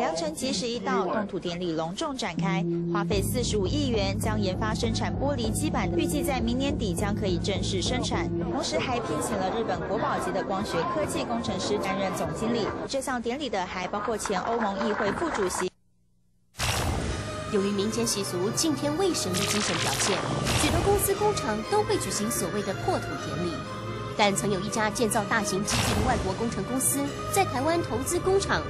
良辰吉时一到，动土典礼隆重展开，花费四十五亿元将研发生产玻璃基板，预计在明年底将可以正式生产。同时还聘请了日本国宝级的光学科技工程师担任总经理。这项典礼的还包括前欧盟议会副主席。由于民间习俗敬天卫神的精神表现，许多公司工厂都会举行所谓的破土典礼。但曾有一家建造大型机具的外国工程公司在台湾投资工厂。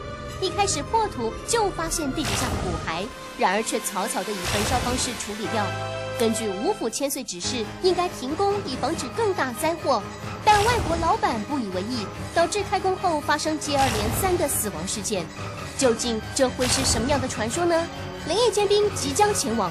一开始破土就发现地底下的骨骸，然而却草草的以焚烧方式处理掉。根据吴府千岁指示，应该停工以防止更大灾祸，但外国老板不以为意，导致开工后发生接二连三的死亡事件。究竟这会是什么样的传说呢？灵异尖兵即将前往。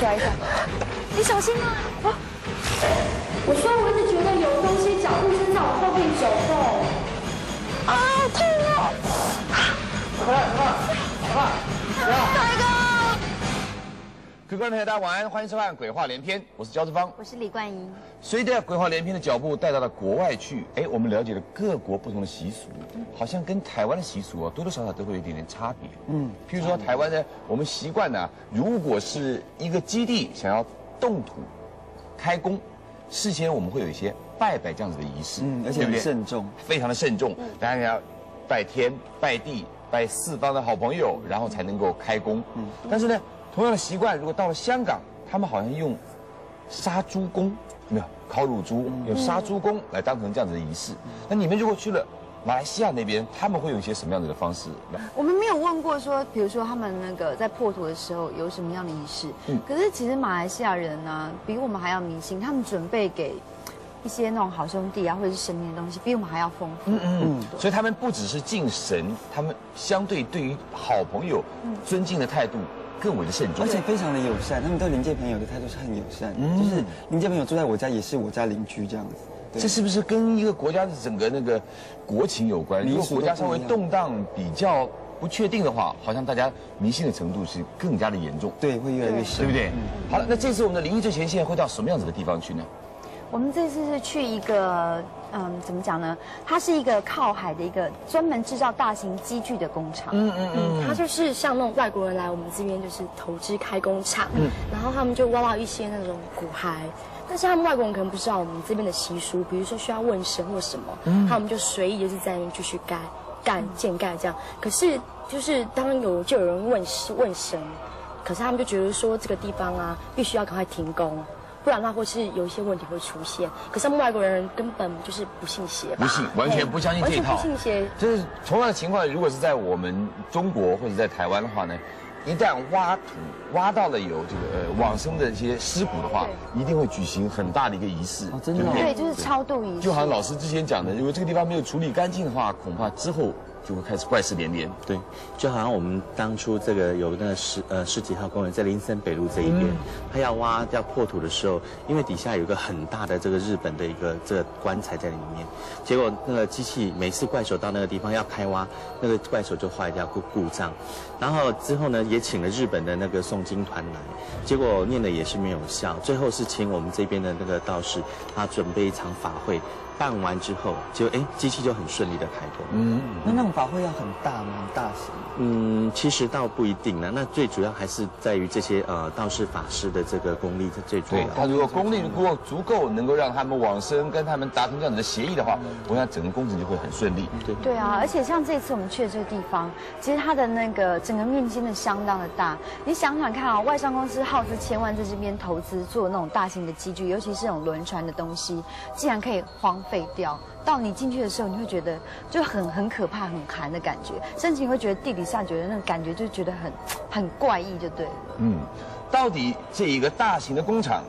摔下。你小心啊！啊！我说我一直觉得有东西脚步声在我后面走动。啊，痛啊！快来，快来，快来！大哥。各位观众朋友，大家晚安，欢迎收看《鬼话连篇》，我是焦志芳，我是李冠莹。随着《鬼话连篇》的脚步带到了国外去，哎，我们了解了各国不同的习俗，好像跟台湾的习俗啊，多多少少都会有一点点差别。嗯，譬如说台湾呢，我们习惯呢，如果是一个基地想要动土开工，事先我们会有一些拜拜这样子的仪式，嗯，而且很慎重，非常的慎重，当然要拜天、拜地、拜四方的好朋友，然后才能够开工。嗯，但是呢。同样的习惯，如果到了香港，他们好像用杀猪公，没有烤乳猪，用杀猪公来当成这样子的仪式。那你们如果去了马来西亚那边，他们会有一些什么样子的方式？我们没有问过说，比如说他们那个在破土的时候有什么样的仪式。嗯。可是其实马来西亚人呢，比我们还要迷信，他们准备给一些那种好兄弟啊，或者是神明的东西，比我们还要丰富。嗯嗯。所以他们不只是敬神，他们相对对于好朋友尊敬的态度。更为的慎重，而且非常的友善。他们对邻界朋友的态度是很友善，就是邻界朋友住在我家，也是我家邻居这样子。这是不是跟一个国家的整个那个国情有关？如果国家稍微动荡、比较不确定的话，好像大家迷信的程度是更加的严重。对，会越来越深，对不对？好了，那这次我们的灵异最前线会到什么样子的地方去呢？我们这次是去一个，嗯，怎么讲呢？它是一个靠海的一个专门制造大型机具的工厂。嗯嗯嗯，它就是像那种外国人来我们这边就是投资开工厂，嗯，然后他们就挖到一些那种骨骸，但是他们外国人可能不知道我们这边的习俗，比如说需要问神或什么，嗯，他们就随意就是在那边继续盖、干、建盖这样。可是就是当有就有人问问神，可是他们就觉得说这个地方啊，必须要赶快停工。不然的话，或是有一些问题会出现。可是外国人根本就是不信邪，不信，完全不相信这一套。不信邪。就是同样的情况，如果是在我们中国或者在台湾的话呢，一旦挖土挖到了有这个呃往生的一些尸骨的话，一定会举行很大的一个仪式。哦真的。对，就是超度仪式。就好像老师之前讲的，如果这个地方没有处理干净的话，恐怕之后。就会开始怪事连连。对，就好像我们当初这个有那个十呃十几号公园在林森北路这一边，他要挖要破土的时候，因为底下有一个很大的这个日本的一个这个棺材在里面，结果那个机器每次怪手到那个地方要开挖，那个怪手就坏掉故故障，然后之后呢也请了日本的那个诵经团来，结果念的也是没有效，最后是请我们这边的那个道士，他准备一场法会。办完之后，就哎，机器就很顺利的开工。嗯，那那种法会要很大吗？很大型？嗯，其实倒不一定呢。那最主要还是在于这些呃道士法师的这个功力是最主要。他如果功力如果足够，能够让他们往生，跟他们达成这样的协议的话，我想整个工程就会很顺利。对对啊，而且像这次我们去的这个地方，其实它的那个整个面积真的相当的大。你想想看啊，外商公司耗资千万在这边投资做那种大型的机具，尤其是那种轮船的东西，竟然可以荒。废掉，到你进去的时候，你会觉得就很很可怕、很寒的感觉，甚至你会觉得地底下觉得那种感觉就觉得很很怪异，就对了。嗯，到底这一个大型的工厂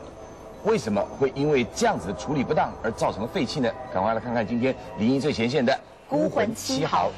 为什么会因为这样子的处理不当而造成了废弃呢？赶快来看看今天灵异最前线的孤魂七号。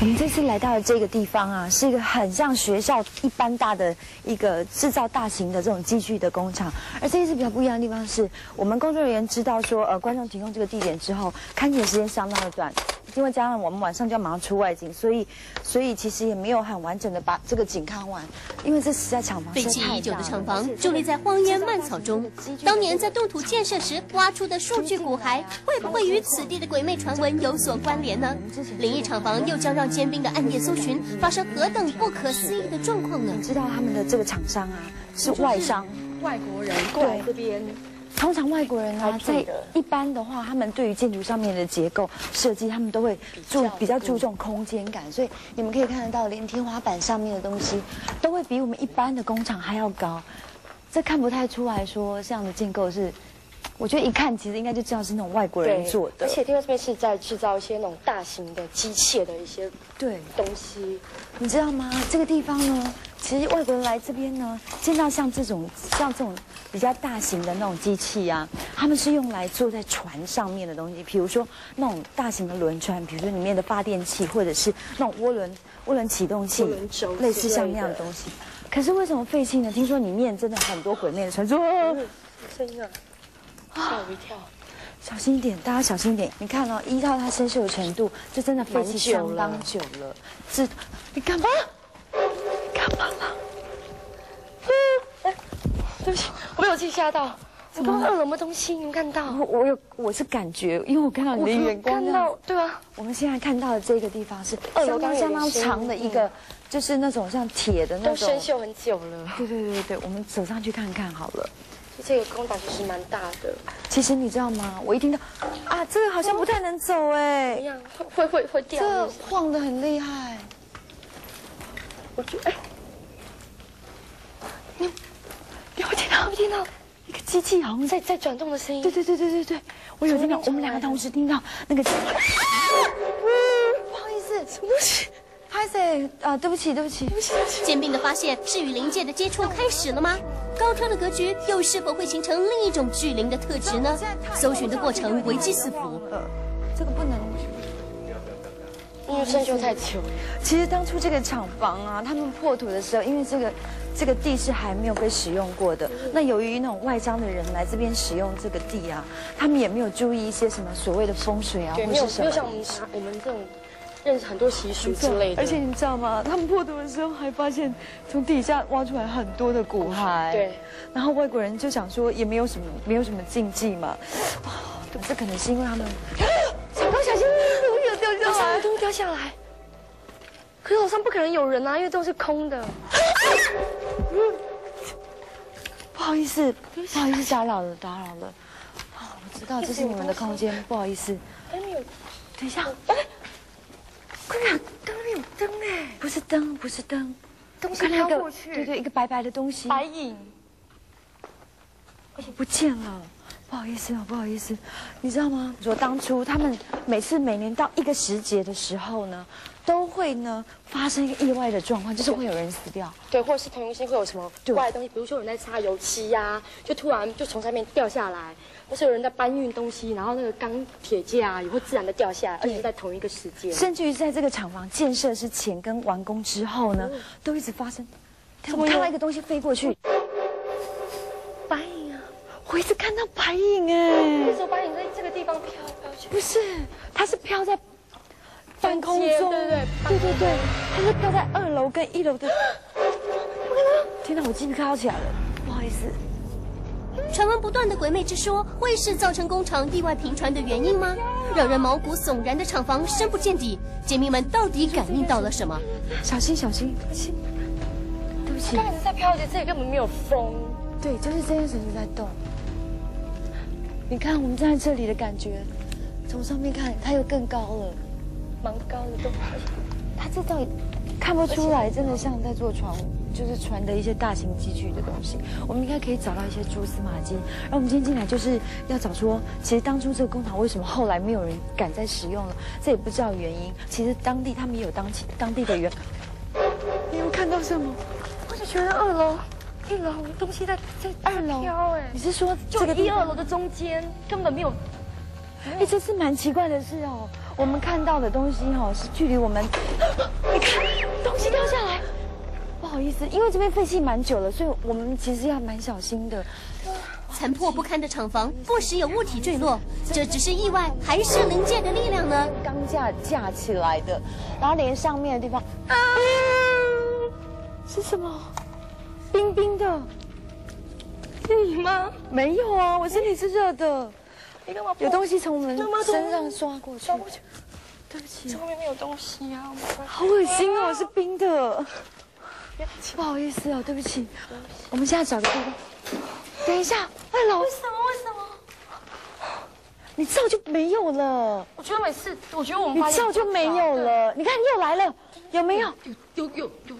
我们这次来到的这个地方啊，是一个很像学校一般大的一个制造大型的这种机具的工厂。而这一次比较不一样的地方是，我们工作人员知道说，呃，观众提供这个地点之后，勘景时间相当的短。因为加上我们晚上就要马上出外景，所以所以其实也没有很完整的把这个景看完，因为这实在厂房废弃已久的厂房伫立在荒烟蔓草中，当年在动土建设时挖出的数据骨骸，会不会与此地的鬼魅传闻有所关联呢？灵异厂房又将让尖兵的暗夜搜寻发生何等不可思议的状况呢？你知道他们的这个厂商啊是外商，外国人过来这边。通常外国人呢，在一般的话，他们对于建筑上面的结构设计，他们都会注比较注重空间感，所以你们可以看得到，连天花板上面的东西都会比我们一般的工厂还要高。这看不太出来说这样的建构是，我觉得一看其实应该就知道是那种外国人做的。而且听说这边是在制造一些那种大型的机械的一些对东西，你知道吗？这个地方呢？其实外国人来这边呢，见到像这种像这种比较大型的那种机器啊，他们是用来坐在船上面的东西，比如说那种大型的轮船，比如说里面的发电器，或者是那种涡轮涡轮启动器，类似像那样的东西。可是为什么废弃呢？听说里面真的很多鬼魅的传说。声音啊！吓我一跳！小心一点，大家小心一点。你看哦，依照它生锈的程度，这真的废弃相当久了。是，你干嘛？干嘛了？哎，对不起，我被我自己吓到。我刚刚什么东西？你们看到？我有，我是感觉，因为我看到你的眼光。看到，对啊。我们现在看到的这个地方是相当相当长的一个，就是那种像铁的那种。都生锈很久了。对对对对，我们走上去看看好了。这个工厂其实蛮大的。其实你知道吗？我一听到，啊，这个好像不太能走哎。会会会掉。这晃的很厉害。我觉得，哎。你，你有听到？有听到一个机器好像在在转动的声音。对对对对对对，我有听到。我们两个同时听到那个。不好意思，什么东西？拍谁？啊，对不起，对不起，对不起。坚冰的发现是与灵界的接触开始了吗？高超的格局又是否会形成另一种巨灵的特质呢？搜寻的过程危机四伏。这个不能。因为生锈太久。其实当初这个厂房啊，他们破土的时候，因为这个这个地是还没有被使用过的。那由于那种外商的人来这边使用这个地啊，他们也没有注意一些什么所谓的风水啊，或是什么。没有像我们我们这种认识很多习俗之类的。而且你知道吗？他们破土的时候还发现从底下挖出来很多的骨骸。对。然后外国人就想说，也没有什么没有什么禁忌嘛。哇，这可能是因为他们。小光，小心！掉下来，东西掉下来。可是楼上不可能有人啊，因为都是空的。不好意思，不好意思，打扰了，打扰了。啊，我知道这是你们的空间，不好意思。哎，没有。等一下，哎，快点，灯里有灯哎，不是灯，不是灯，东西飘过去。对对，一个白白的东西。白影。不见了。不好意思哦，不好意思，你知道吗？说当初他们每次每年到一个时节的时候呢，都会呢发生一个意外的状况，就是会有人死掉。对，或者是同一星会有什么怪的东西，比如说有人在擦油漆呀，就突然就从上面掉下来；或是有人在搬运东西，然后那个钢铁架也会自然的掉下来，而且是在同一个时间。甚至于在这个厂房建设之前跟完工之后呢，都一直发生。我看到一个东西飞过去。我一直看到白影哎，为什么白影在这个地方飘飘去？不是，它是飘在半空中，对对对，对它是飘在二楼跟一楼的。天哪，我鸡皮疙瘩起来了，不好意思。传闻不断的鬼魅之说，会是造成工厂意外频传的原因吗？让人毛骨悚然的厂房深不见底，姐妹们到底感应到了什么？小心小心，对不起，对不起。刚才在飘，而且这里根本没有风。对，就是这件事情在动。你看我们站在这里的感觉，从上面看它又更高了，蛮高的都。它这到底看不出来，真的像在做船，就是船的一些大型机具的东西。我们应该可以找到一些蛛丝马迹。然后我们今天进来就是要找出，其实当初这个工厂为什么后来没有人敢再使用了？这也不知道原因。其实当地他们也有当地当地的人。你有看到什么？我就觉得二楼。一楼东西在在二楼飘哎，你是说这个一二楼的中间根本没有？哎，这是蛮奇怪的事哦。我们看到的东西哈是距离我们，你看东西掉下来，不好意思，因为这边废弃蛮久了，所以我们其实要蛮小心的。残破不堪的厂房，不时有物体坠落，这只是意外还是灵界的力量呢？钢架架起来的，然后连上面的地方，啊，是什么？冰冰的，是你吗？没有啊，我身体是热的。你干嘛？有东西从我们身上刷过去。对不起，这后面没有东西啊。好恶心哦，是冰的。不好意思哦，对不起。我们现在找个地方。等一下，二楼。为什么？为什么？你照就没有了。我觉得每次，我觉得我们你照就没有了。你看，你又来了，有没有？有有有有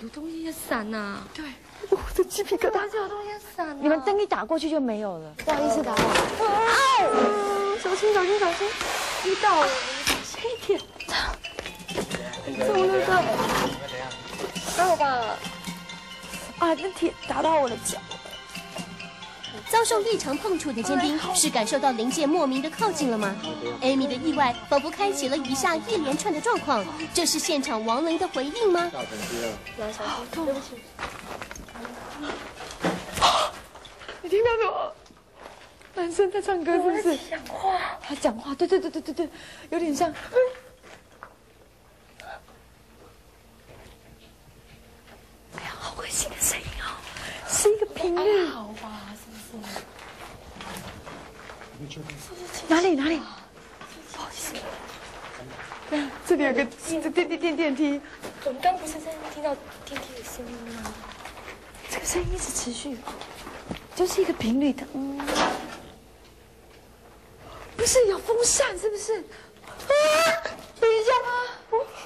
有东西在闪呐。对。我的鸡皮疙瘩。有东西在闪。你们灯一打过去就没有了。不好意思，打扰。哦，小心小心小心！遇到了，小心一点。怎么了？还好吧？啊，那铁打到我的脚。遭受异常碰触的尖兵是感受到灵界莫名的靠近了吗？Amy 的意外仿佛开启了以下一连串的状况，这是现场亡灵的回应吗？好痛！对不起。你听到什么？男生在唱歌是不是？讲话。他讲话，对对对对对对，有点像。哎呀，好恶心的声音哦，是一个频率。好吧，是不是？哪里哪里？不好意思。对，这里有个这电电电电梯。我们刚不是在听到电梯的声音吗？这个声音一直持续，就是一个频率的。嗯，不是有风扇是不是？啊！等一下啊！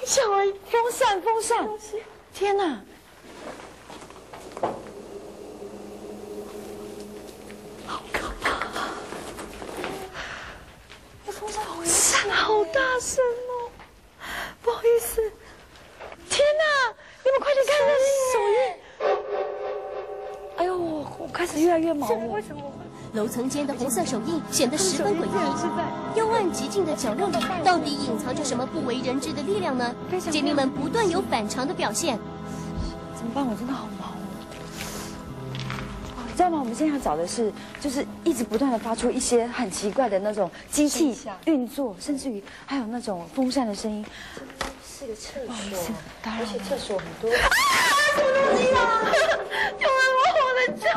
吓我一风扇风扇！天哪！好可怕！风扇好扇好大声哦！不好意思，天哪！你们快点看那手印！哎呦，我我开始越毛了。为什么？楼层间的红色手印显得十分诡异。幽暗寂静的角落里，到底隐藏着什么不为人知的力量呢？姐妹们不断有反常的表现。怎么办？我真的好忙哦！知道吗？我们现在要找的是，就是一直不断的发出一些很奇怪的那种机器运作，甚至于还有那种风扇的声音。是个厕所，而且厕所很多。啊！什么东西啊？有人摸我的脚！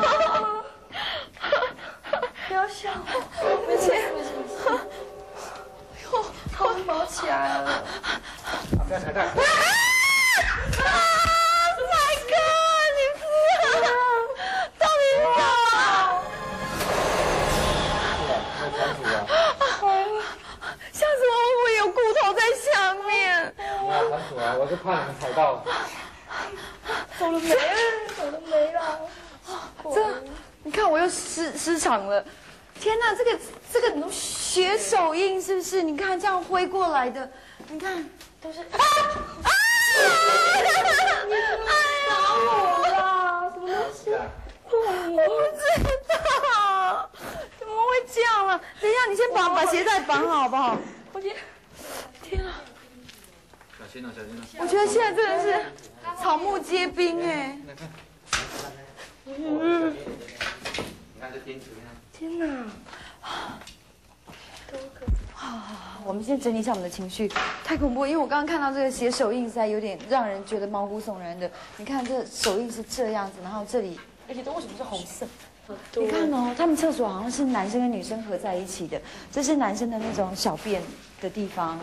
不要笑，对不起。哟，头毛起来了。不要踩蛋。啊！My God！你是到底是啊？吓死我！我有骨头在下面。没有仓鼠啊，我是怕你们踩到。走了没？走了没啦？这，你看我又失失常了。天哪，这个这个血手印是不是？你看这样挥过来的，你看都是。啊啊！打我啦！什么东西？我不知道，怎么会这样了？等一下，你先绑把鞋带绑好好不好？我天，天啊！小心哦，小心哦。我觉得现在真的是草木皆兵哎。嗯。你看这钉子，天哪！啊，我们先整理一下我们的情绪，太恐怖，因为我刚刚看到这个写手印，实在有点让人觉得毛骨悚然的。你看这手印是这样子，然后这里，而且都为什么是红色？你看哦，他们厕所好像是男生跟女生合在一起的，这是男生的那种小便的地方，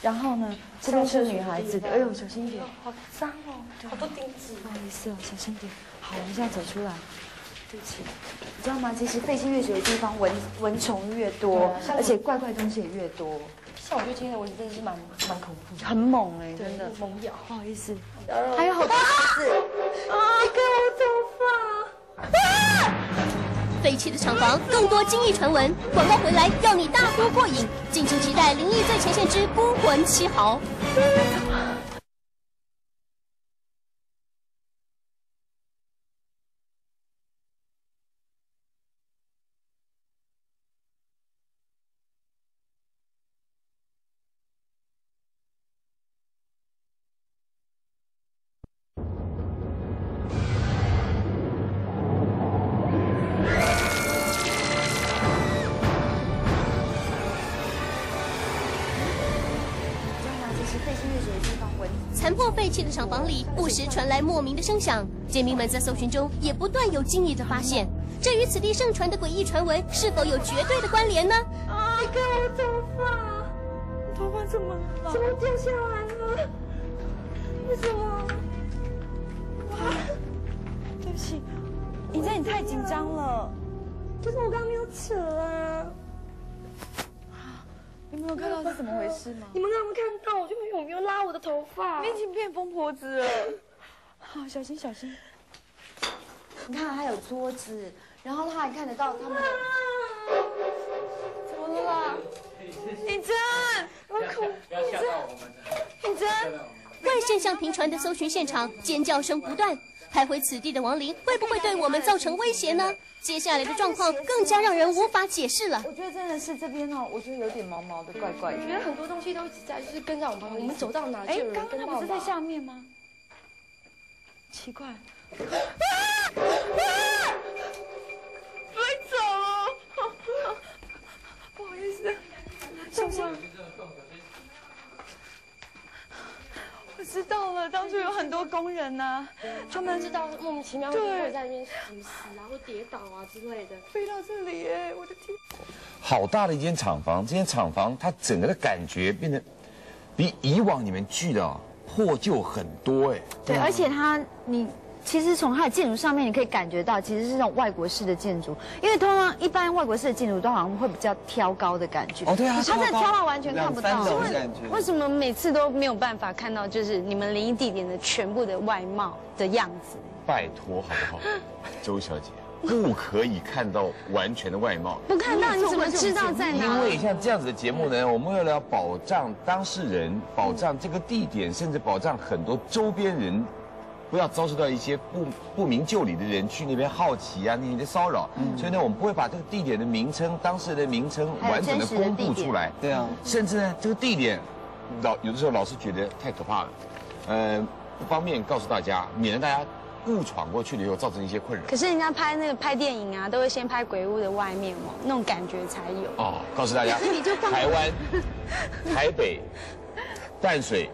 然后呢，这边是女孩子的，哎呦，小心一点，好脏哦，好多钉子。不好意思哦，小心点。好，我们现在走出来。对不起，你知道吗？其实废弃越久的地方，蚊蚊虫越多，而且怪怪东西也越多。像我就今天的蚊子真的是蛮蛮恐怖的，很猛哎，真的。猛咬。不好意思，还还有好多孩子。啊！你看我头发。废弃的厂房，更多惊异传闻。广告回来，要你大呼过瘾。敬请期待《灵异最前线之孤魂七号》。废弃的厂房里不时传来莫名的声响，街民们在搜寻中也不断有惊异的发现。这与此地盛传的诡异传闻是否有绝对的关联呢？你看我头发，头发怎么了？怎么掉下来了？为什么？对不起，尹真，你太紧张了。可是我刚刚没有扯啊！你没有看到是怎么回事吗？你们刚刚看到，我就没没有拉我的头发？你已经变疯婆子了。好，小心小心。你看，还有桌子，然后他还看得到他们的。怎么了啦？尹真，我恐。不要吓到我们。尹真，怪现象频传的搜寻现场，尖叫声不断。徘徊此地的亡灵会不会对我们造成威胁呢？接下来的状况更加让人无法解释了。我觉得真的是这边哦，我觉得有点毛毛的，怪怪的。我觉得很多东西都一直在，就是跟在我们旁边。我们走到哪就哎有，人刚刚跟到哪他不是在下面吗？奇怪。飞走了，不好意思，小心。我知道了，当初有很多工人呐、他们知道莫名其妙对会在那边死死啊，或跌倒啊之类的。飞到这里哎，我的天！好大的一间厂房，这间厂房它整个的感觉变得比以往你们去的啊破旧很多哎。对，而且它你。其实从它的建筑上面，你可以感觉到，其实是那种外国式的建筑，因为通常一般外国式的建筑都好像会比较挑高的感觉。哦对啊它这挑到完全看不到两三。楼的感觉。为什么每次都没有办法看到，就是你们灵异地点的全部的外貌的样子？拜托好不好，周小姐，不可以看到完全的外貌。不看到你怎么知道在哪？因为像这样子的节目呢，我们为了要保障当事人，保障这个地点，甚至保障很多周边人，不要遭受到一些不不明就里的人去那边好奇啊、那些骚扰。所以呢，我们不会把这个地点的名称、当事人的名称完整的公布出来。对啊，甚至呢，这个地点，老有的时候老是觉得太可怕了，呃，不方便告诉大家，免得大家误闯过去了以后造成一些困扰。可是人家拍那个拍电影啊，都会先拍鬼屋的外面嘛，那种感觉才有。哦，告诉大家，台湾、台北、淡水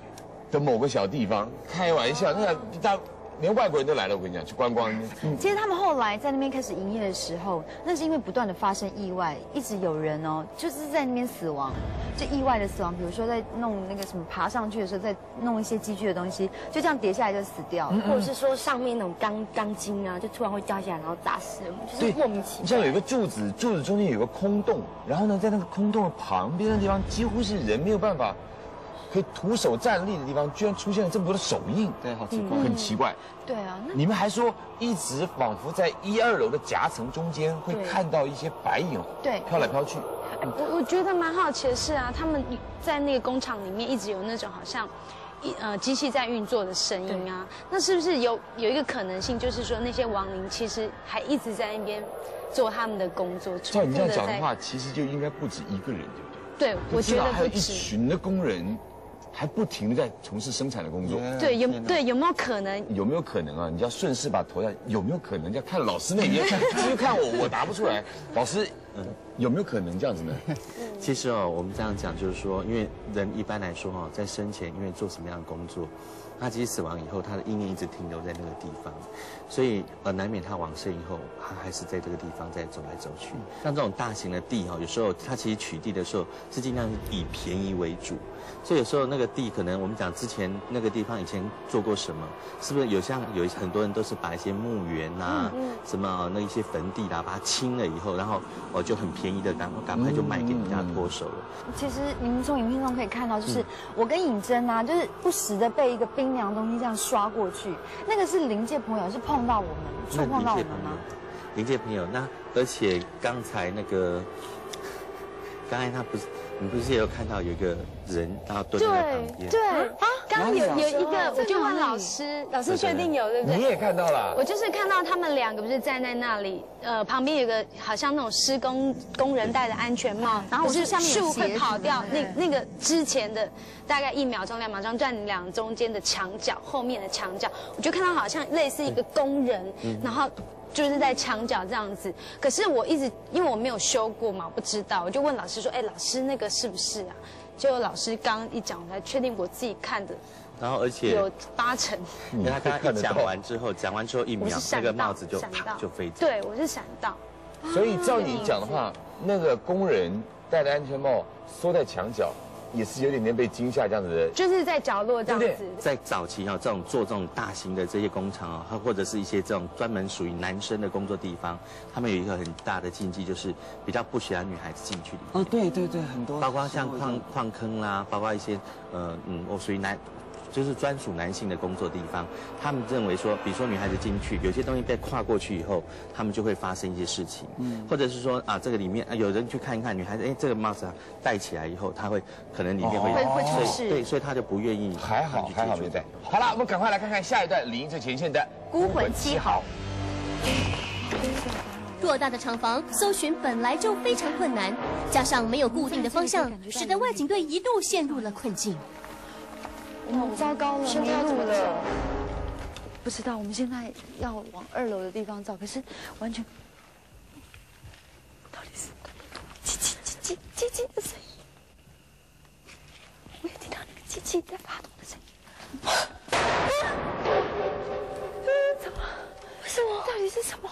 的某个小地方，开玩笑，那个大连外国人都来了，我跟你讲，去观光。其实他们后来在那边开始营业的时候，那是因为不断的发生意外，一直有人哦，就是在那边死亡，就意外的死亡。比如说在弄那个什么爬上去的时候，在弄一些积聚的东西，就这样跌下来就死掉了。或者是说上面那种钢钢筋啊，就突然会掉下来，然后砸死人，就是莫名其妙。你像有一个柱子，柱子中间有个空洞，然后呢，在那个空洞的旁边的地方，几乎是人没有办法可以徒手站立的地方，居然出现了这么多的手印，对，好奇怪。很奇怪。对啊，那你们还说一直仿佛在一二楼的夹层中间会看到一些白影，对飘来飘去。我我觉得蛮好奇的是啊，他们在那个工厂里面一直有那种好像。一呃，机器在运作的声音啊，那是不是有有一个可能性，就是说那些亡灵其实还一直在那边做他们的工作，照你这样。讲的话，其实就应该不止一个人，对不对？对，我觉得还有一。群的工人，还不停的在从事生产的工作。对，有对有没有可能？有没有可能啊？你就要顺势把头要有没有可能？要看老师那边，至于看我，我答不出来。老师，嗯，有没有可能这样子呢？其实哦，我们这样讲就是说，因为人一般来说哈、在生前因为做什么样的工作，他其实死亡以后，他的意念一直停留在那个地方，所以呃，难免他往生以后，他还是在这个地方在走来走去。像这种大型的地哈、有时候他其实取地的时候是尽量以便宜为主，所以有时候那个地可能我们讲之前那个地方以前做过什么，是不是有像有很多人都是把一些墓园呐、什么那一些坟地啦，把它清了以后，然后我就很便宜的赶赶快就卖给人家脱手了。其实你们从影片中可以看到，就是我跟尹真啊，就是不时的被一个冰凉的东西这样刷过去，那个是临界朋友，是碰到我们，触碰到我们吗？，临界朋友，那而且刚才那个，刚才他不是，你不是也有看到有一个人，然后蹲在旁边，对啊，刚刚有有一个，我就问老师，老师确定有对不对？你也看到了？我，就是看到他们两个不是站在那里，呃，旁边有个好像那种施工工人戴的安全帽，然后我可是是下面有树会跑掉，那那个之前的大概一秒钟、两秒钟，站两中间的墙角后面的墙角，我就看到好像类似一个工人，然后。就是在墙角这样子。可是我一直因为我没有修过嘛，我不知道，我就问老师说：“哎，老师那个是不是啊？”结果老师刚一讲，我才确定我自己看的然后而且有八成。因为他刚刚一讲完之后，讲完之后一秒，那个帽子就啪就飞走。对，我是闪到。所以照你讲的话，那个工人戴着安全帽缩在墙角，也是有点点被惊吓这样子的。就是在角落这样子。在早期哦，这种做这种大型的这些工厂啊，或者是一些这种专门属于男生的工作地方，他们有一个很大的禁忌，就是比较不喜欢女孩子进去里面。哦，对对对，很多包括像矿矿坑啦，包括一些呃嗯，我属于男，就是专属男性的工作地方。他们认为说，比如说女孩子进去，有些东西被跨过去以后，他们就会发生一些事情，嗯，或者是说啊，这个里面啊有人去看一看女孩子，哎，这个帽子啊戴起来以后，她会可能里面会会会出事对，所以他就不愿意还好还好没戴。好了，我们赶快来看看下一段《灵异最前线》的孤魂七号。偌大的厂房搜寻本来就非常困难，加上没有固定的方向，使得外景队一度陷入了困境。我们糟糕了，迷现在怎么路了。不知道，我们现在要往二楼的地方找，可是完全到底是叽叽叽叽叽叽的声音，我也听到那个机器在发动的声音。怎么？为什么？到底是什么？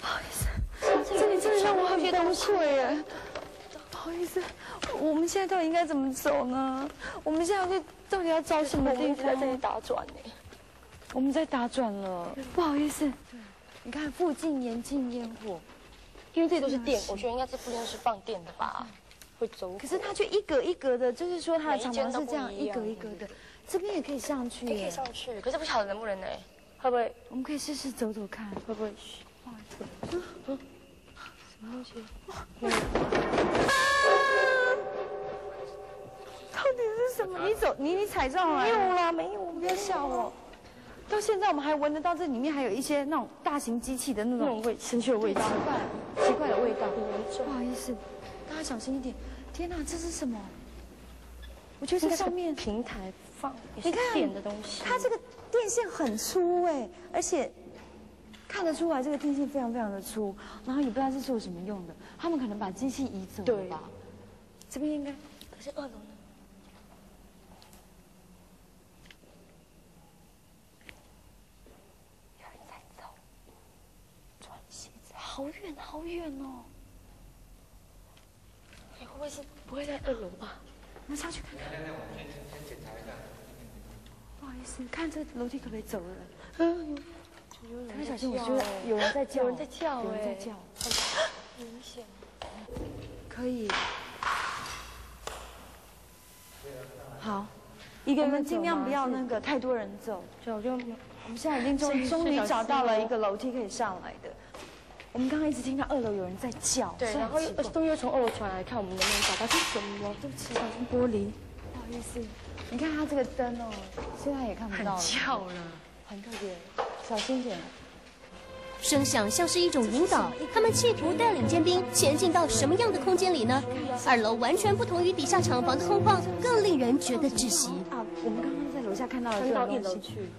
不好意思，这里真的让我很崩溃耶。不好意思，我们现在到底应该怎么走呢？我们现在要到底要找什么地方？在这里打转呢。我们在打转了，不好意思。你看附近严禁烟火，因为这里都是电，我觉得应该这附近是放电的吧，会走。可是它却一格一格的，就是说它的厂房是这样一格一格的，这边也可以上去也可以。上去，可是不晓得能不能呢？会不会？我们可以试试走走看。会不会？到底是什么？你走，你你踩中了没有了？啦，没有，不要吓我。到现在我们还闻得到这里面还有一些那种大型机器的那种味，生锈的味道奇道。怪奇怪的味道。很严重不好意思，大家小心一点。天哪，这是什么？我觉得是这上面平台放你看电的东西。它这个电线很粗哎，而且看得出来这个电线非常非常的粗，然后也不知道是做什么用的。他们可能把机器移走了吧？这边应该可是二楼呢？有人在走，穿鞋子，好远好远哦。你，会不会是不会在二楼吧？我们上去看看。不好意思，你看这楼梯可不可以走了？嗯，特别小心，我觉得有人在叫，有人在叫有人在哎叫，明显。可以。好，一个人尽量不要那个太多人走。就我就我们现在已经终终于找到了一个楼梯可以上来的。我们刚刚一直听到二楼有人在叫，对，然后又都又从二楼传来，看我们能不能找到是什么？对不起，小心玻璃。不好意思，你看它这个灯哦，现在也看不到了，了。很特别，小心点。声响像是一种引导，他们企图带领尖兵前进到什么样的空间里呢？二楼完全不同于底下厂房的空旷，更令人觉得窒息。啊，我们刚刚在楼下看到了这穿到一种东西，楼去，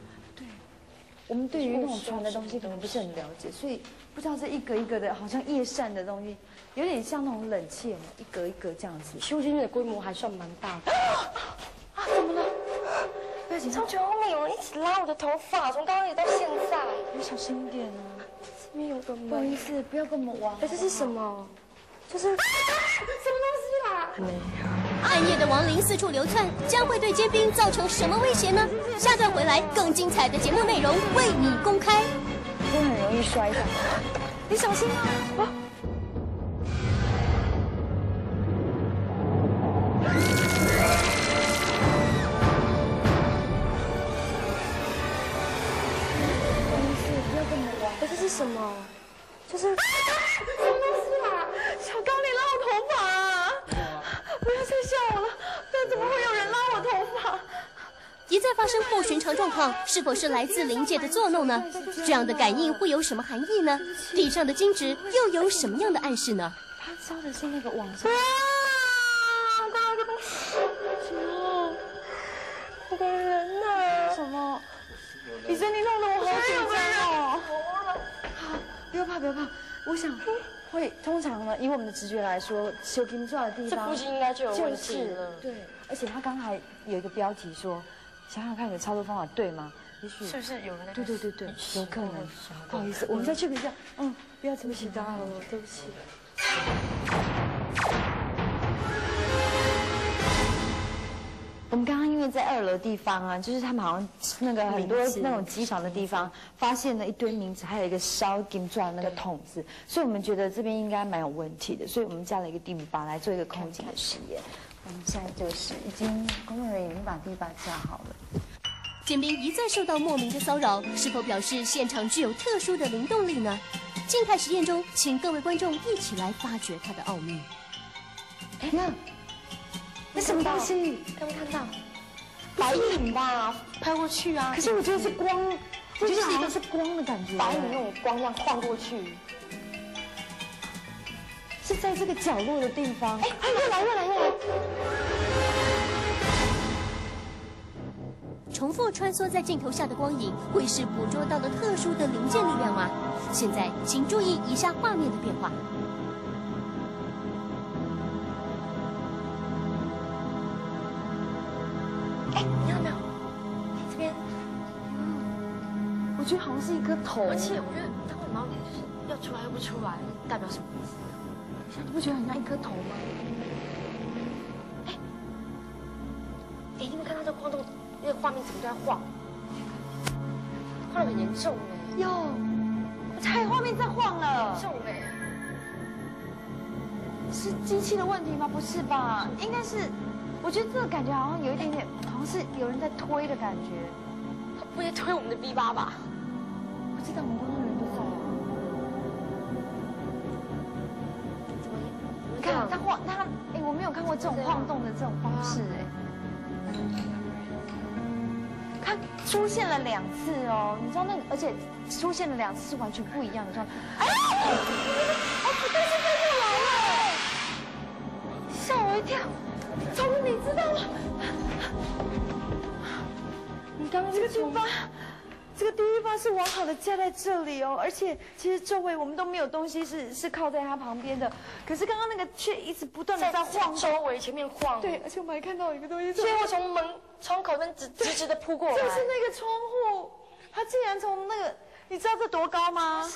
我们对于那种船的东西可能不是很了解，所以不知道这一格一格的，好像夜扇的东西，有点像那种冷气，一格一格这样子。修建的规模还算蛮大的。啊，怎么了？不要紧张从，后面有人一直拉我的头发，从刚刚一直到现在。你小心一点啊。这边有个不好意门，思，不要跟我们玩。哎，这是什么？就是什么东西啦？没有。暗夜的亡灵四处流窜，将会对尖兵造成什么威胁呢？下段回来更精彩的节目内容为你公开。我很容易摔倒。你小心啊！啊！是否是来自灵界的作弄呢？这样的感应会有什么含义呢？地上的金纸又有什么样的暗示呢？他烧的是那个网上。啊，刚刚一个东西，什么？我的人呢？什么？医生，你弄得我好紧张哦。好，不要怕，不要怕。我想会通常呢，以我们的直觉来说，修金钻的地方，这附近应该就有问就是题了。对，而且他刚才有一个标题说，想想看你的操作方法对吗？也许是不是有人在？对对对对，有可能。不好意思，我们再 check 一下。嗯，不要对不起打扰了，对不起。我们刚刚因为在二楼地方啊，就是他们好像那个很多那种机房的地方，发现了一堆名字，还有一个烧金钻那个桶子，所以我们觉得这边应该蛮有问题的，所以我们加了一个地米巴来做一个空警的实验。现在就是已经工作人员已经把地板架好了。简冰一再受到莫名的骚扰，是否表示现场具有特殊的灵动力呢？静态实验中，请各位观众一起来发掘它的奥秘。哎，那那什么东西？看没看到？白影吧，拍过去啊。可是我觉得是光，就是好像是光的感觉。白影那种光这样晃过去，是在这个角落的地方。哎，又来又来又来！重复穿梭在镜头下的光影，会是捕捉到了特殊的零件力量吗？现在请注意以下画面的变化。哎，你看到没有？这边，我觉得好像是一颗头，而且我觉得它为什么要就是要出来又不出来，代表什么意思？你不觉得很像一颗头吗？哎，哎，你有没有看到这光动，那个画面怎么都在晃？晃得很严重哎。有，还有画面在晃了。重哎。是机器的问题吗？不是吧？应该是，我觉得这个感觉好像有一点点，好像是有人在推的感觉。他不会推我们的 B 八吧？不知道，我们你看他晃，他哎，我没有看过这种晃动的这种方式哎。它出现了两次哦，你知道那而且出现了两次是完全不一样的状态。哎，哦不对，现在又来了，吓我一跳。聪明，你知道吗？你刚刚这个地方，这个第一发是完好的架在这里哦，而且其实周围我们都没有东西是是靠在它旁边的，可是刚刚那个却一直不断的在晃周围前面晃。对，而且我们还看到有一个东西，所以我从门窗口那直直直的扑过来。就是那个窗户，它竟然从那个，你知道这多高吗？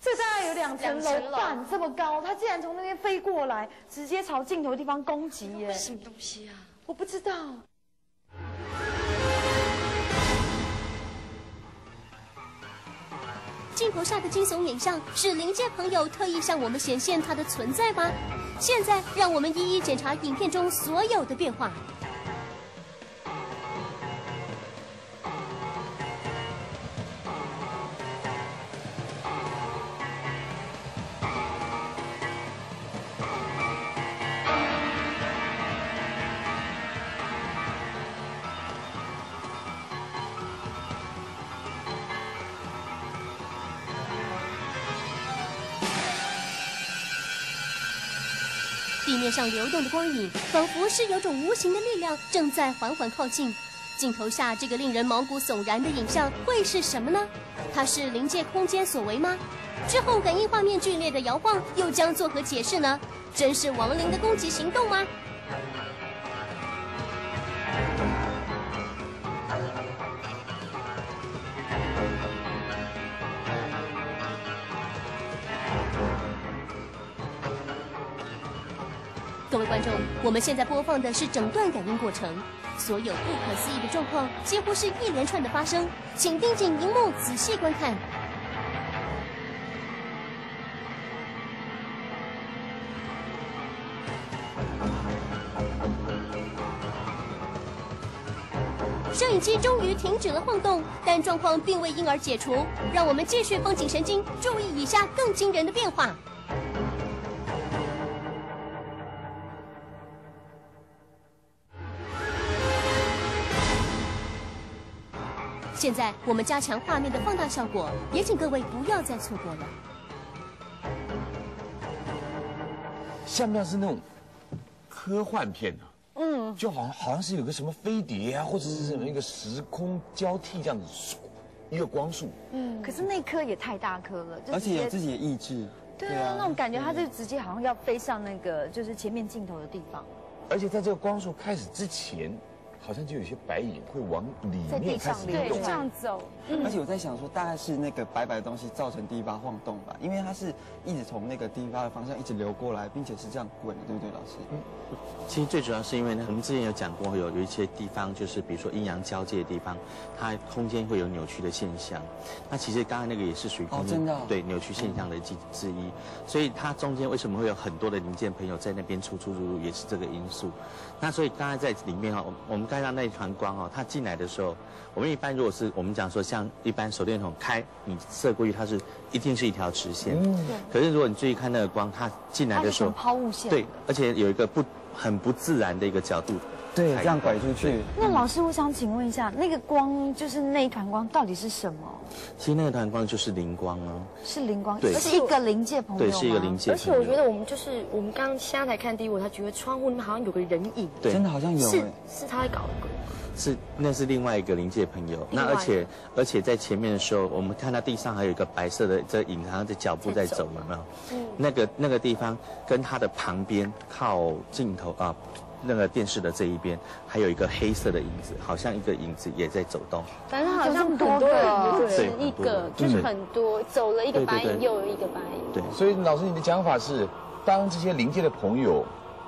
这大概有两层楼半这么高，它竟然从那边飞过来，直接朝镜头地方攻击耶！什么东西啊？我不知道。镜头下的惊悚影像是临界朋友特意向我们显现它的存在吗？现在让我们一一检查影片中所有的变化。地面上流动的光影，仿佛是有种无形的力量正在缓缓靠近。镜头下这个令人毛骨悚然的影像会是什么呢？它是临界空间所为吗？之后感应画面剧烈的摇晃，又将作何解释呢？真是亡灵的攻击行动吗？我们现在播放的是整段感应过程，所有不可思议的状况几乎是一连串的发生，请盯紧荧幕仔细观看。摄影机终于停止了晃动，但状况并未因而解除。让我们继续绷紧神经，注意以下更惊人的变化。现在我们加强画面的放大效果，也请各位不要再错过了。像不像是那种科幻片啊？嗯就好像好像是有个什么飞碟啊，或者是什么一个时空交替这样子，一个光束。嗯，可是那颗也太大颗了，而且有自己的意志。对啊，那种感觉，它就直接好像要飞上那个就是前面镜头的地方。而且在这个光束开始之前，好像就有些白影会往里面开上流始流动。这样走，而且我在想说，大概是那个白白的东西造成第一发晃动吧，因为它是一直从那个第一发的方向一直流过来，并且是这样滚的，对不对，老师？嗯其实最主要是因为呢，我们之前有讲过，有有一些地方就是比如说阴阳交界的地方，它空间会有扭曲的现象。那其实刚才那个也是属于空间、真的哦对扭曲现象的之之一。所以它中间为什么会有很多的零件朋友在那边出出入入，也是这个因素。那所以刚才在里面哈，我我们刚才那一团光哦，它进来的时候，我们一般如果是我们讲说像一般手电筒开，你射过去，它是一定是一条直线。嗯可是如果你注意看那个光，它进来的时候抛物线对，而且有一个不很不自然的一个角度。对，开这样拐出去。那老师，我想请问一下，那个光就是那一团光到底是什么？其实那个团光就是灵光啊，是灵光，对是一个临界朋友对，是一个临界而朋友。且我觉得我们就是我们刚刚现在才看第一幕，他觉得窗户那边好像有个人影，对真的好像有是哎。是他在搞的。是那是另外一个临界朋友。那而且而且在前面的时候，我们看到地上还有一个白色的这影，好像在脚步在走，有没有？嗯那个那个地方跟他的旁边靠镜头啊。那个电视的这一边还有一个黑色的影子，好像一个影子也在走动。反正好像很多多人个不止对一个就是很多，走了一个白影，又有一个白影。对，所以老师，你的讲法是，当这些临界的朋友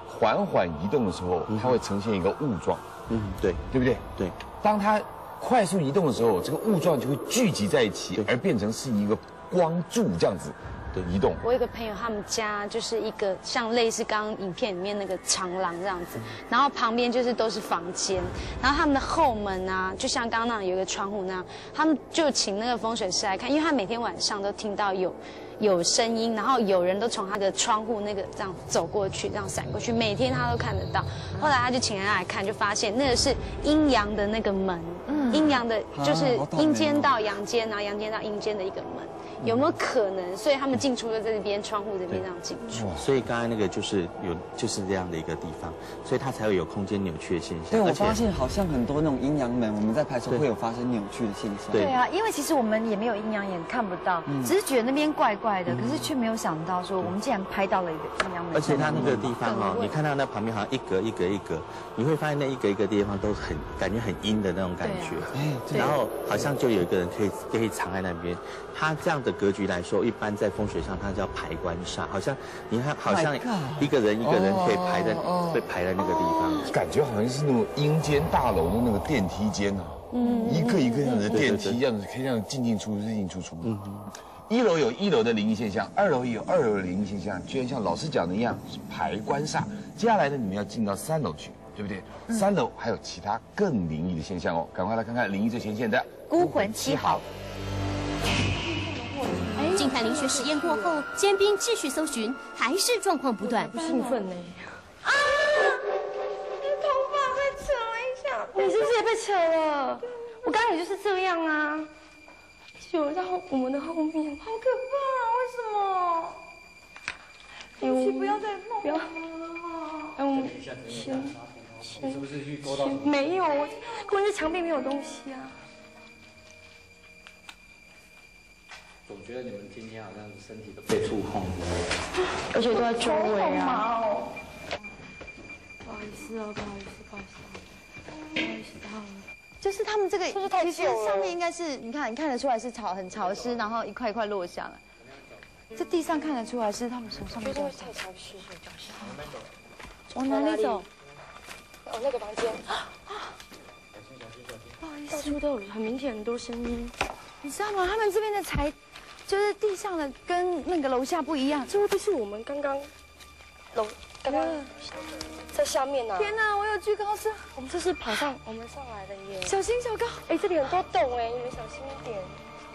缓缓移动的时候，它会呈现一个雾状，嗯，对。对不对？对，当它快速移动的时候，这个雾状就会聚集在一起，而变成是一个光柱这样子的移动。我有一个朋友，他们家就是一个像类似刚刚影片里面那个长廊这样子，然后旁边就是都是房间，然后他们的后门啊，就像刚刚那样有一个窗户那样，他们就请那个风水师来看，因为他每天晚上都听到有有声音，然后有人都从他的窗户那个这样走过去，这样闪过去，每天他都看得到。后来他就请人来看，就发现那个是阴阳的那个门，嗯阴阳的就是阴间到阳间，然后阳间到阴间的一个门，有没有可能？所以他们进出就在这边窗户这边这样进出。所以刚才那个就是有就是这样的一个地方，所以它才会有空间扭曲的现象。对，我发现好像很多那种阴阳门，我们在拍摄会有发生扭曲的现象。对对啊，因为其实我们也没有阴阳眼看不到，只是觉得那边怪怪的，可是却没有想到说我们竟然拍到了一个阴阳门。而且它那个地方哦，你看到那旁边好像一格一格一格，你会发现那一格一格地方都很感觉很阴的那种感觉。哎，对然后好像就有一个人可以可以藏在那边。他这样的格局来说，一般在风水上它叫排官煞，好像你看好像一个人一个人可以排在被排在那个地方。感觉好像是那种阴间大楼的那个电梯间啊，嗯，一个一个这样的电梯，这样子可以这样进进出出，进进出出。嗯，一楼有一楼的灵异现象，二楼也有二楼的灵异现象，居然像老师讲的一样，是排官煞。接下来呢，你们要进到三楼去，对不对？三楼还有其他更灵异的现象哦，赶快来看看灵异最前线的孤魂七号。静态灵学实验过后，尖兵继续搜寻，还是状况不断。不兴奋呢？啊头发被扯了一下，你是不是也被扯了？我刚刚也就是这样啊，就在后我们的后面，好可怕、为什么？对不起，不要再弄，不要。哎，我们先先是不是去勾到先没有，我根本就墙壁没有东西啊。总觉得你们今天好像身体都被触碰之类的。而且都在周围啊。不好意思哦，不好意思，不好意思，不好意思，不好意思。就是他们这个，是不是太其实上面应该是，你看，你看得出来是潮很潮湿，然后一块一块落下来。这地上看得出来是他们手上面掉下来。太潮湿，所以掉下来。往哪里走？哦，那个房间，不好意到处都有很明显很多声音。你知道吗？他们这边的材，就是地上的跟那个楼下不一样。这会不是我们刚刚楼刚刚在下面呢、天哪，我有居高症，我们这是跑上我们上来的耶。小心小高，哎，这里很多洞哎，你们小心一点。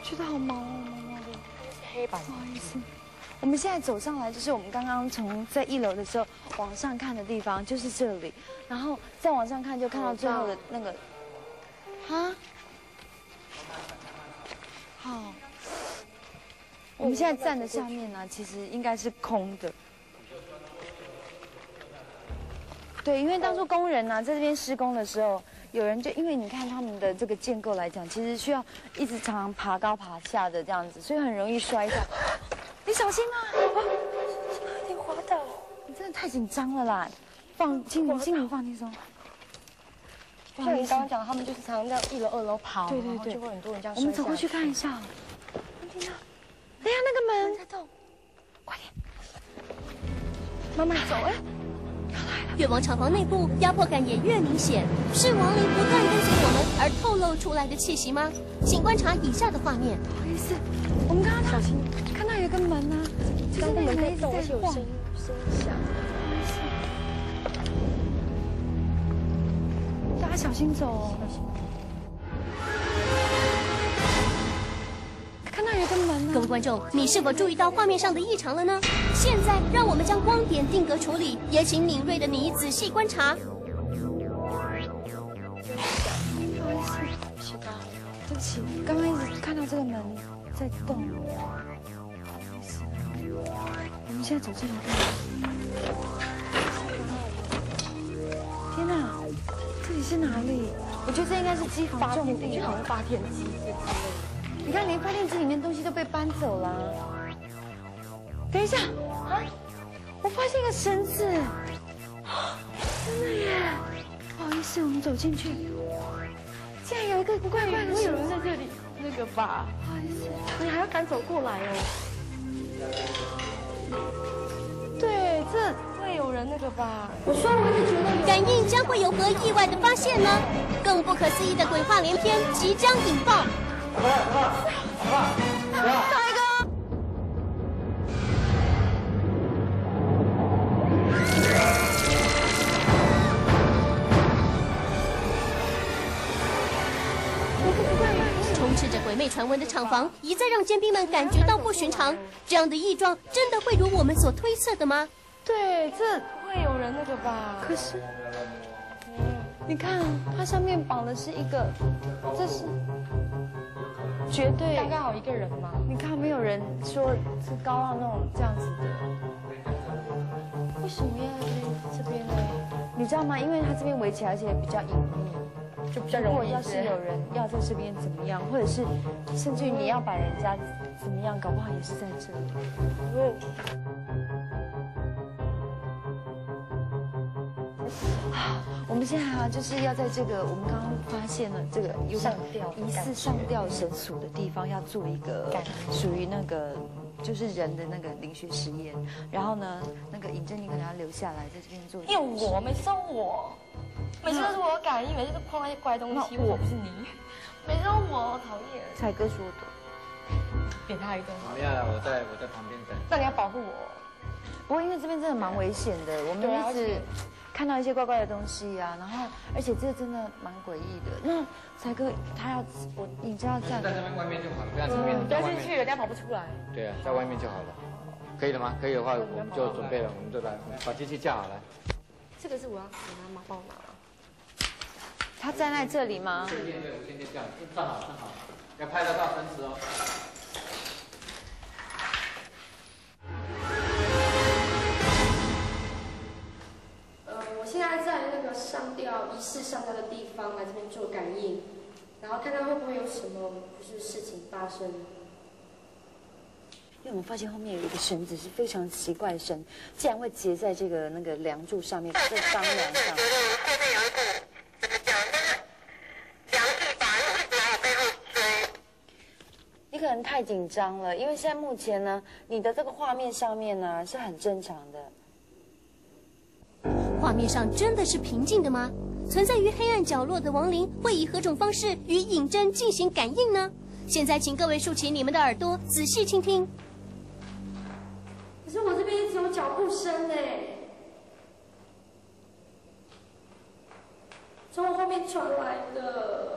觉得好毛哦，毛毛的。是黑板不好意思，我们现在走上来，就是我们刚刚从在一楼的时候往上看的地方，就是这里。然后再往上看，就看到最后的那个，哈，我们现在站的下面呢、其实应该是空的。对，因为当初工人呢在这边施工的时候，有人就因为你看他们的这个建构来讲，其实需要一直常常爬高爬下的这样子，所以很容易摔倒。你小心啊！有点滑倒。你真的太紧张了啦，放轻，心里放轻松。像你刚刚讲，他们就是常常在一楼、二楼跑，对对对，就会很多人这样。我们走过去看一下。听到？哎呀，那个门在动，快点，慢慢走。哎，越往厂房内部，压迫感也越明显。是亡灵不断跟随我们而透露出来的气息吗？请观察以下的画面。不好意思，我们刚刚小心看到有一个门呢，就是那个门在动，在有声音响。大家小心走哦。看到有一个门呢。各位观众，你是否注意到画面上的异常了呢？现在让我们将光点定格处理，也请敏锐的你仔细观察。对不起，刚刚一直看到这个门在动。我们现在走进来看。天哪，这里是哪里？我觉得这应该是机房重地，好像发电机之类的。你看，连发电机里面东西都被搬走了。等一下，啊！我发现一个绳子，真的耶！不好意思，我们走进去，竟然有一个怪怪的会有绳子。人在这里那个吧？不好意思，你还要赶走过来哦。对，这会有人那个吧？我说，我一直觉得感应将会有何意外的发现呢？更不可思议的鬼话连篇即将引爆。哪一个？充斥着鬼魅传闻的厂房，一再让尖兵们感觉到不寻常。这样的异状，真的会如我们所推测的吗？对，这会有人那个吧？可是，你看，它上面绑的是一个，这是绝对刚刚好一个人嘛？你看，没有人说是高傲那种这样子的。为什么要在这边呢？你知道吗？因为它这边围起来，而且比较隐秘，就比较如果容易。要是有人要在这边怎么样，或者是甚至于你要把人家怎么样，搞不好也是在这里。啊，我们现在啊，就是要在这个我们刚刚发现了这个有上吊疑似上吊绳索的地方，要做一个属于那个就是人的那个灵学实验。然后呢，那个尹珍妮可能要留下来在这边做。因为我每次都我，每次都是我有感应，每次都碰到一些怪东西，那我不是你？每次都我，讨厌，才哥说的。扁他一顿。没有了，我在我在旁边等。那你要保护我。不过因为这边真的蛮危险的，我们一直看到一些怪怪的东西啊，然后而且这真的蛮诡异的。那才哥他要我，你知道这样在这边外面就好了，不要这边，不。要进去，人家跑不出来。对啊，在外面就好了。可以了吗？可以的话，我们就准备了，我们就来把机器架好来。这个是我要给他妈帮我拿。他站在这里吗？对对，我先就这样，站好站好，要拍得到分子哦。现在在那个上吊仪式上吊的地方来这边做感应，然后看看会不会有什么就是事情发生。因为我们发现后面有一个绳子是非常奇怪的绳，竟然会结在这个那个梁柱上面，在钢梁上。你可能太紧张了，因为现在目前呢，你的这个画面上面呢是很正常的。画面上真的是平静的吗？存在于黑暗角落的亡灵会以何种方式与影针进行感应呢？现在，请各位竖起你们的耳朵，仔细倾听。可是我这边一直有脚步声呢，从我后面传来的。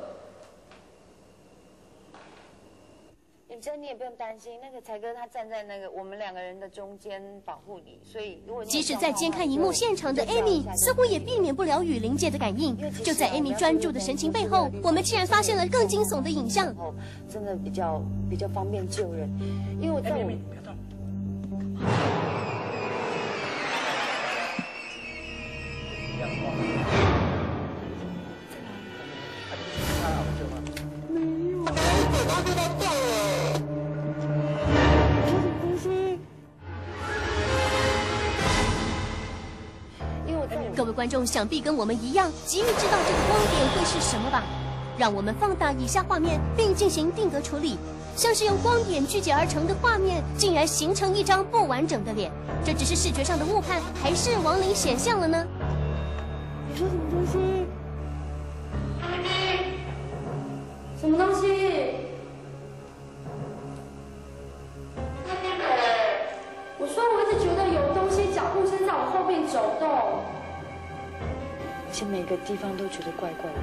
尹真，你也不用担心，那个才哥他站在那个我们两个人的中间保护你，所以如果即使在监看荧幕现场的就叫 Amy，似乎也避免不了雨林界的感应。就在 Amy 专注的神情背后，我们竟然发现了更惊悚的影像。哦真的比较比较方便救人，因为我在我众想必跟我们一样，急于知道这个光点会是什么吧？让我们放大以下画面，并进行定格处理。像是用光点聚集而成的画面，竟然形成一张不完整的脸，这只是视觉上的误判，还是亡灵显像了呢？你说什么东西？且每个地方都觉得怪怪的。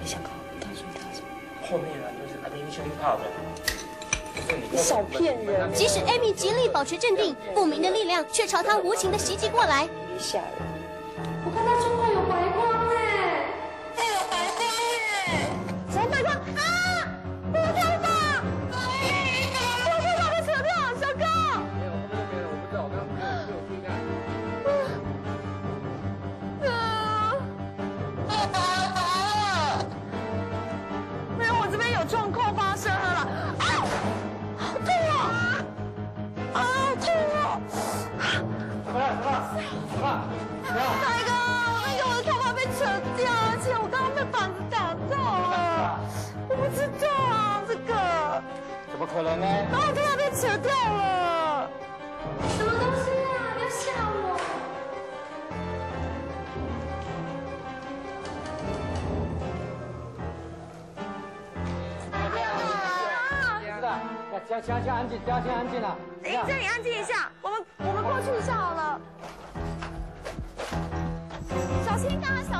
你想告告诉他什么？后面啊，就是阿明兄怕的。你少骗人！即使 Amy 极力保持镇定，不明的力量却朝他无情的袭击过来。吓人！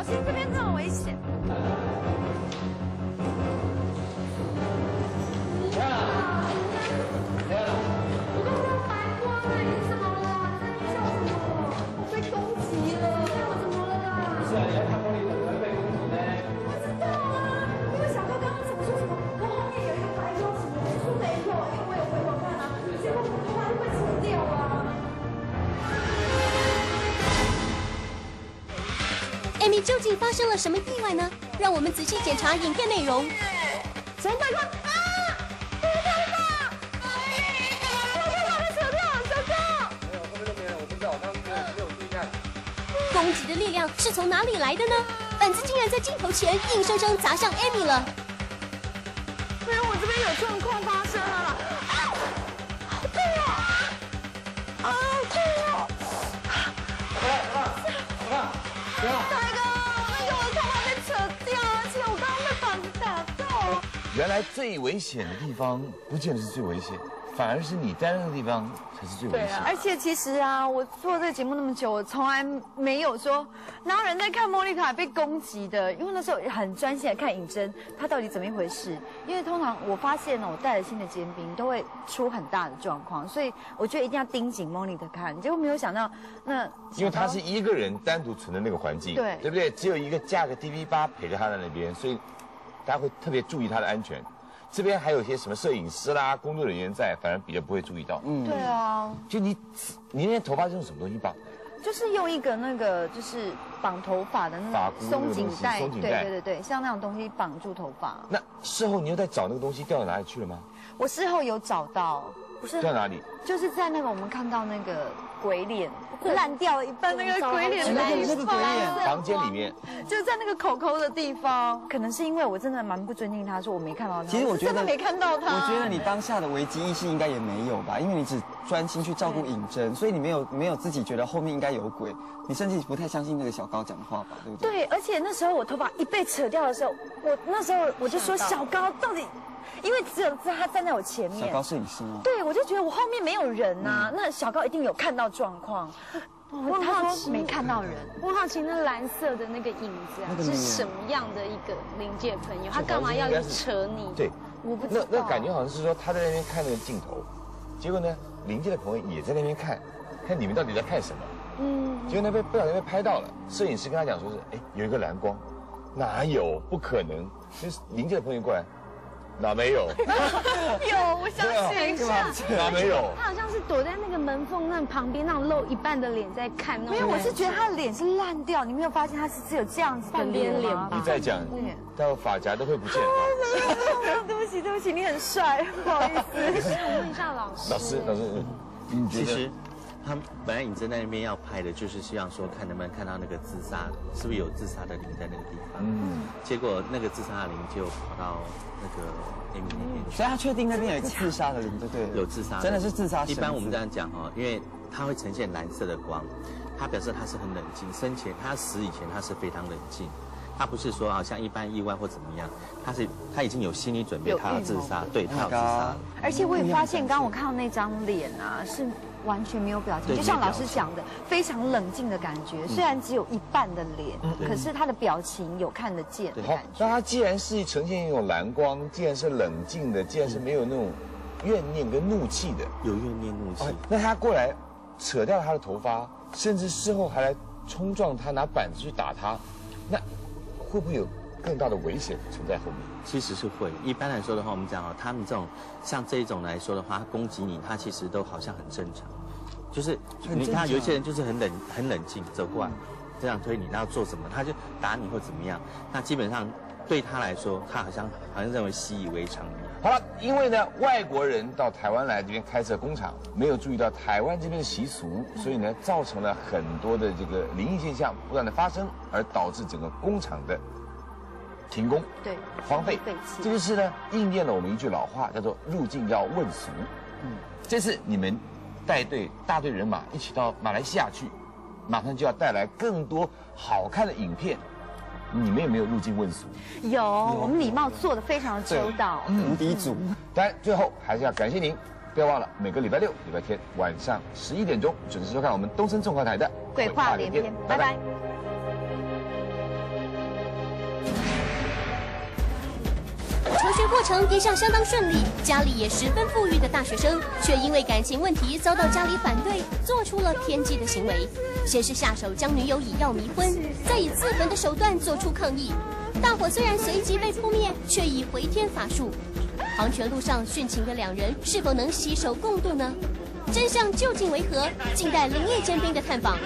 这边这么危险。究竟发生了什么意外呢？让我们仔细检查影片内容。神大哥啊？我的头发！哎，我头发被扯掉了，小哥。没有，后面都没有，我不知道，我刚刚没有没有注意看。攻击的力量是从哪里来的呢？本子竟然在镜头前硬生生砸向艾米了。来最危险的地方不见得是最危险，反而是你在那个地方才是最危险。对啊，而且其实啊，我做这个节目那么久，我从来没有说哪有人在看莫妮卡被攻击的，因为那时候很专心的看尹真，她到底怎么一回事。因为通常我发现呢，我带了新的尖兵都会出很大的状况，所以我觉得一定要盯紧莫妮卡看。结果没有想到，那因为他是一个人单独存在那个环境，对对不对？只有一个架个 DV 八陪着他在那边，所以大家会特别注意他的安全。这边还有一些什么摄影师啦、工作人员在，反而比较不会注意到。嗯，对啊，就你你那天头发是用什么东西绑的？就是用一个那个就是绑头发的那种松紧带，对松紧带对对对，像那种东西绑住头发。那事后你又在找那个东西掉到哪里去了吗？我事后有找到，不是在哪里？就是在那个我们看到那个鬼脸烂掉了一半，那个鬼脸的那个鬼脸房间里面，就在那个口口的地方。可能是因为我真的蛮不尊敬他，说我没看到他。其实我觉得真的没看到他。我觉得你当下的危机意识应该也没有吧，因为你只专心去照顾尹真，所以你没有没有自己觉得后面应该有鬼，你甚至不太相信那个小高讲的话吧，对不对？对，而且那时候我头发一被扯掉的时候，我那时候我就说小高到底，因为只有他站在我前面。小高摄影师吗？对，我就觉得我后面没有人呐、那小高一定有看到状况。我好奇没看到人，我好奇那蓝色的那个影子啊那，个是什么样的一个临界朋友？他干嘛要扯你？对，我不知道。那那感觉好像是说他在那边看那个镜头，结果呢，临界的朋友也在那边看，看你们到底在看什么。嗯，结果那边不小心被拍到了，摄影师跟他讲说是，哎，有一个蓝光，哪有？不可能，就是邻界的朋友过来，哪没有？有，我相信对吧？哪没有？他好像是躲在那个门缝那旁边，那种露一半的脸在看那种。没有，我是觉得他的脸是烂掉，你没有发现他是只有这样子半边脸吗吧你再讲，待会发夹都会不见。对不起，对不起，你很帅，不好意思。我想问一下老师，老师，老师，嗯你觉得其实，他本来尹真在那边要拍的，就是希望说看能不能看到那个自杀，是不是有自杀的灵在那个地方。嗯，结果那个自杀的灵就跑到那个 Amy 那边去。所以他确定那边有自杀的灵，对对？有自杀，真的是自杀。一般我们这样讲哈，因为它会呈现蓝色的光，它表示它是很冷静，生前他死以前他是非常冷静。他不是说好，像一般意外或怎么样，他是他已经有心理准备，他要自杀，对他要自杀。而且我也发现，刚刚我看到那张脸啊，是完全没有表情，就像老师讲的，非常冷静的感觉。虽然只有一半的脸，可是他的表情有看得见。好，那他既然是呈现一种蓝光，既然是冷静的，既然是没有那种怨念跟怒气的，有怨念怒气，那他过来扯掉他的头发，甚至事后还来冲撞他，拿板子去打他，那。会不会有更大的危险存在后面？其实是会。一般来说的话，我们讲哦，他们这种像这一种来说的话，他攻击你，他其实都好像很正常。就是你看有一些人就是很冷很冷静走过来，这样推你，然后做什么，他就打你或怎么样。那基本上对他来说，他好像好像认为习以为常。好了，因为呢，外国人到台湾来这边开设工厂，没有注意到台湾这边的习俗，所以呢，造成了很多的这个灵异现象不断的发生，而导致整个工厂的停工、对荒废。这就是呢，应验了我们一句老话，叫做“入境要问俗”。嗯，这次你们带队大队人马一起到马来西亚去，马上就要带来更多好看的影片。你们有没有入境问俗？有，我们礼貌做的非常的周到，无敌组。当然，最后还是要感谢您，不要忘了每个礼拜六、礼拜天晚上十一点钟准时收看我们东森综合台的鬼话连篇。拜拜。求过程一向相当顺利，家里也十分富裕的大学生，却因为感情问题遭到家里反对，做出了偏激的行为。先是下手将女友以药迷昏，再以自焚的手段做出抗议。大火虽然随即被扑灭，却已回天乏术。黄泉路上殉情的两人是否能携手共度呢？真相究竟为何？静待灵异尖兵的探访。